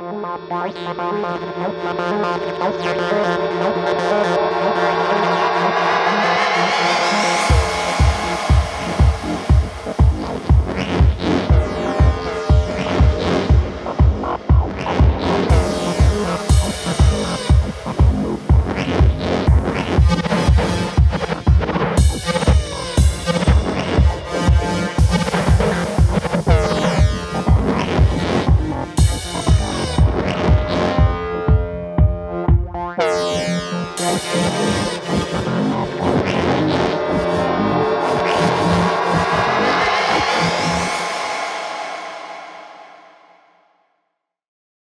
Thank